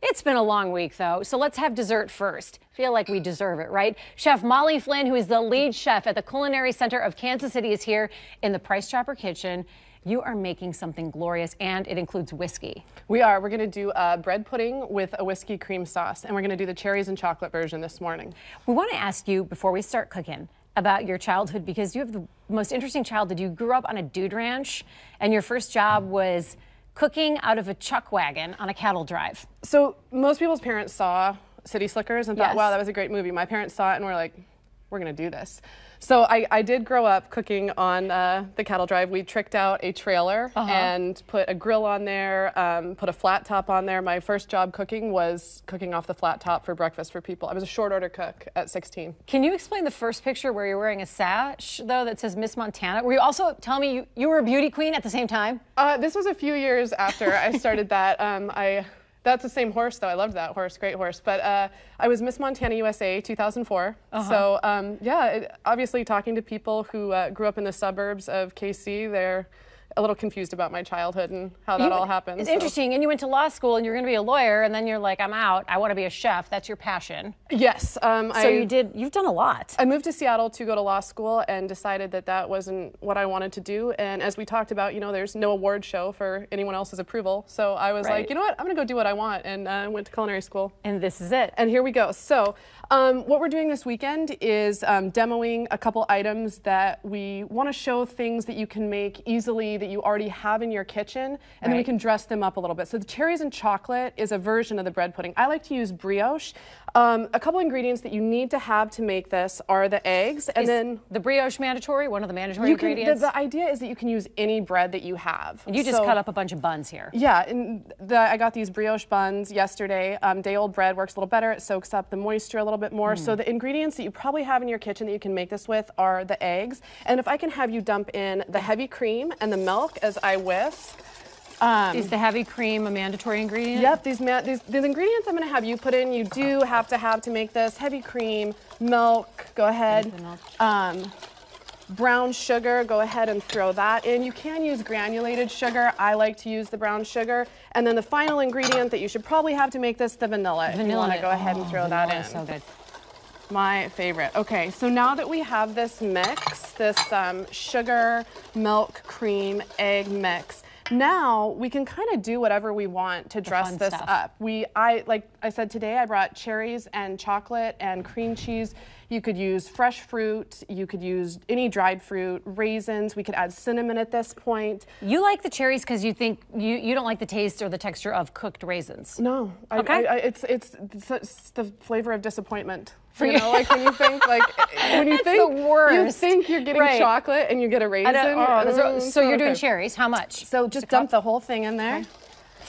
It's been a long week, though, so let's have dessert first. Feel like we deserve it, right? Chef Molly Flynn, who is the lead chef at the Culinary Center of Kansas City, is here in the Price Chopper Kitchen. You are making something glorious, and it includes whiskey. We are. We're going to do a bread pudding with a whiskey cream sauce, and we're going to do the cherries and chocolate version this morning. We want to ask you, before we start cooking, about your childhood because you have the most interesting childhood. You grew up on a dude ranch, and your first job was cooking out of a chuck wagon on a cattle drive. So most people's parents saw City Slickers and thought, yes. wow, that was a great movie. My parents saw it and were like, we're going to do this. So I, I, did grow up cooking on uh, the cattle drive. We tricked out a trailer uh -huh. and put a grill on there, um, put a flat top on there. My first job cooking was cooking off the flat top for breakfast for people. I was a short order cook at 16. Can you explain the first picture where you're wearing a sash, though, that says Miss Montana? Were you also telling me you, you were a beauty queen at the same time? Uh, this was a few years after I started that. Um, I that's the same horse, though. I loved that horse, great horse. But uh, I was Miss Montana USA 2004. Uh -huh. So um, yeah, it, obviously talking to people who uh, grew up in the suburbs of KC, they're a little confused about my childhood and how that you, all happened. It's so. interesting. And you went to law school and you're going to be a lawyer, and then you're like, I'm out. I want to be a chef. That's your passion. Yes. Um, so I, you did. You've done a lot. I moved to Seattle to go to law school and decided that that wasn't what I wanted to do. And as we talked about, you know, there's no award show for anyone else's approval. So I was right. like, you know what? I'm going to go do what I want, and uh, went to culinary school. And this is it. And here we go. So um, what we're doing this weekend is um, demoing a couple items that we want to show things that you can make easily that you already have in your kitchen, and right. then we can dress them up a little bit. So the cherries and chocolate is a version of the bread pudding. I like to use brioche. Um, a couple ingredients that you need to have to make this are the eggs, and is then the brioche mandatory. One of the mandatory you ingredients. Can, the, the, idea is that you can use any bread that you have. And you just so, cut up a bunch of buns here. Yeah, and the, I got these brioche buns yesterday. Um, day old bread works a little better. It soaks up the moisture a little bit more. Mm. So the ingredients that you probably have in your kitchen that you can make this with are the eggs. And if I can have you dump in the heavy cream and the milk as I whisk. Um, is the heavy cream a mandatory ingredient? Yep, these, these, these ingredients I'm going to have you put in, you do have to have to make this. Heavy cream, milk, go ahead. Um, brown sugar, go ahead and throw that in. You can use granulated sugar. I like to use the brown sugar. And then the final ingredient that you should probably have to make this, the vanilla. vanilla. If you want to go ahead and throw that in. so good. My favorite. Okay, so now that we have this mix, this um, sugar, milk, cream, egg mix, now we can kind of do whatever we want to dress this stuff. up. We, I, like I said today, I brought cherries and chocolate and cream cheese. You could use fresh fruit. You could use any dried fruit, raisins. We could add cinnamon at this point. You like the cherries because you think you, you don't like the taste or the texture of cooked raisins. No, okay. I, I, it's, it's, it's the flavor of disappointment. For you know, like when you think, like when you think, you think you're getting right. chocolate and you get a raisin. Oh, mm, so, so, you're doing cherries. How much? So just dump the whole thing in there. Okay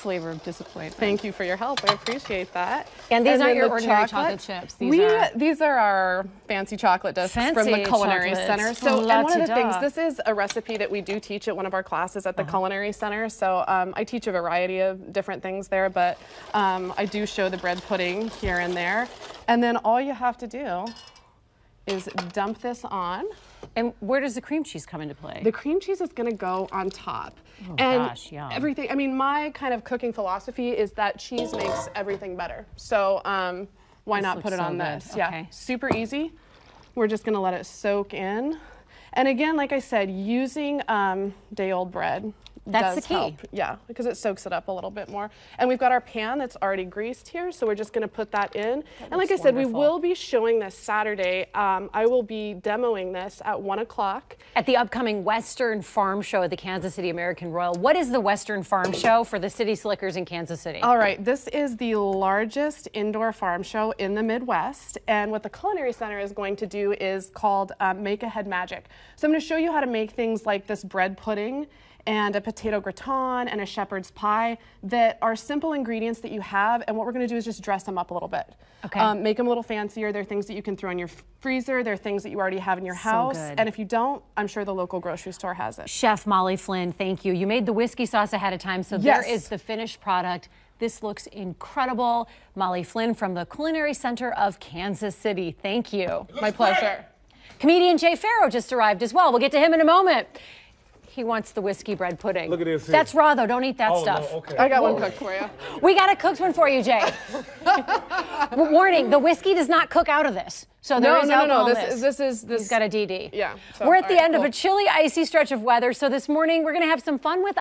flavor of disappointment. Thank you for your help. I appreciate that. And these and aren't your the ordinary chocolate, chocolate chips. These we, are these are our fancy chocolate discs fancy from the Culinary chocolates. Center. So, and one of the things, this is a recipe that we do teach at one of our classes at the uh -huh. Culinary Center. So um, I teach a variety of different things there, but um, I do show the bread pudding here and there. And then all you have to do is dump this on. And where does the cream cheese come into play? The cream cheese is going to go on top. Oh and gosh, yum. everything. I mean, my kind of cooking philosophy is that cheese makes everything better. So um, why this not put it so on good. this? Okay. Yeah, super easy. We're just going to let it soak in. And again, like I said, using um, day old bread that's the key. Help. Yeah, because it soaks it up a little bit more. And we've got our pan that's already greased here, so we're just going to put that in. That and like I said, wonderful. we will be showing this Saturday. Um, I will be demoing this at 1 o'clock. At the upcoming Western Farm Show at the Kansas City American Royal. What is the Western Farm Show for the City Slickers in Kansas City? All right, this is the largest indoor farm show in the Midwest. And what the Culinary Center is going to do is called um, Make Ahead Magic. So I'm going to show you how to make things like this bread pudding and a potato gratin and a shepherd's pie that are simple ingredients that you have. And what we're going to do is just dress them up a little bit. Okay. Um, make them a little fancier. They're things that you can throw in your freezer. They're things that you already have in your house. So and if you don't, I'm sure the local grocery store has it. Chef Molly Flynn, thank you. You made the whiskey sauce ahead of time, so yes. there is the finished product. This looks incredible. Molly Flynn from the Culinary Center of Kansas City. Thank you. My pleasure. Comedian Jay Pharoah just arrived as well. We'll get to him in a moment. He wants the whiskey bread pudding. Look at this here. That's raw though. Don't eat that Oh, stuff. no, okay. I got one cooked for you. We got a cooked one for you, Jay. Warning: the whiskey does not cook out of this. So there No, is no, no, no. This is this is this. He's got a DD. Yeah, so, We're at the all right, end of a chilly, icy stretch of weather. So this morning we're going to have some fun with